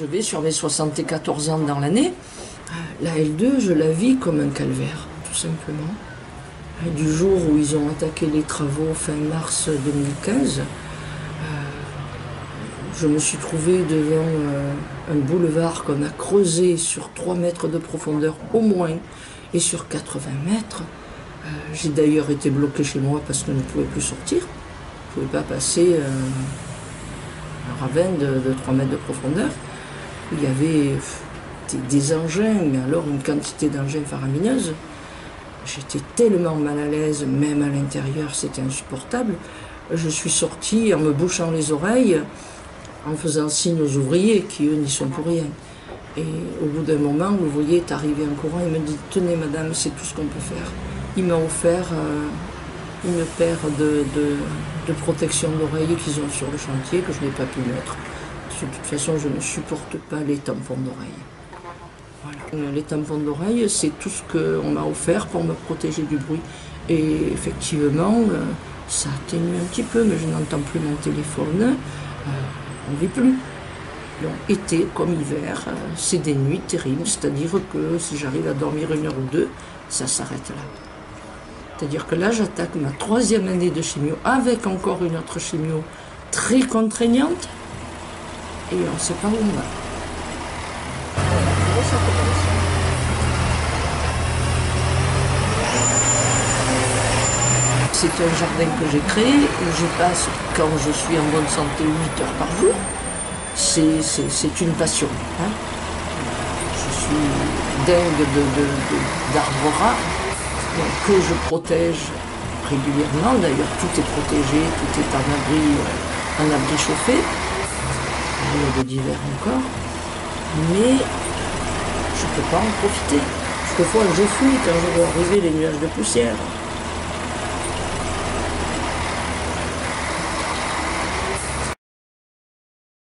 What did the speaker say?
Je vais sur mes 74 ans dans l'année. La L2, je la vis comme un calvaire, tout simplement. Du jour où ils ont attaqué les travaux fin mars 2015, je me suis trouvée devant euh, un boulevard qu'on a creusé sur 3 mètres de profondeur au moins et sur 80 mètres. Euh, j'ai d'ailleurs été bloquée chez moi parce que je ne pouvais plus sortir. Je ne pouvais pas passer euh, un ravin de, 3 mètres de profondeur. Il y avait des, engins, mais alors une quantité d'engins faramineuses. J'étais tellement mal à l'aise, même à l'intérieur, c'était insupportable. Je suis sortie en me bouchant les oreilles en faisant signe aux ouvriers qui, eux, n'y sont pour rien. Et au bout d'un moment, l'ouvrier est arrivé en courant et me dit Tenez, madame, c'est tout ce qu'on peut faire. Il m'a offert euh, une paire de, de, protection d'oreilles qu'ils ont sur le chantier que je n'ai pas pu mettre. De toute façon, je ne supporte pas les tampons d'oreilles. Voilà. Les tampons d'oreilles, c'est tout ce qu'on m'a offert pour me protéger du bruit. Et effectivement, euh, ça atténue un petit peu, mais je n'entends plus mon téléphone. Euh, on ne vit plus. Donc, été comme hiver, euh, c'est des nuits terribles, c'est-à-dire que si j'arrive à dormir une heure ou deux, ça s'arrête là. C'est-à-dire que là, j'attaque ma troisième année de chimio avec encore une autre chimio très contraignante et on ne sait pas où on va. c'est un jardin que j'ai créé. Je passe, quand je suis en bonne santé, 8 heures par jour. C'est une passion. Hein. Je suis dingue d'arbres rares que je protège régulièrement. D'ailleurs, tout est protégé, tout est en abri, en abri chauffé. A d'hiver encore. Mais je ne peux pas en profiter. Quelquefois, je fuis quand je vois arriver les nuages de poussière.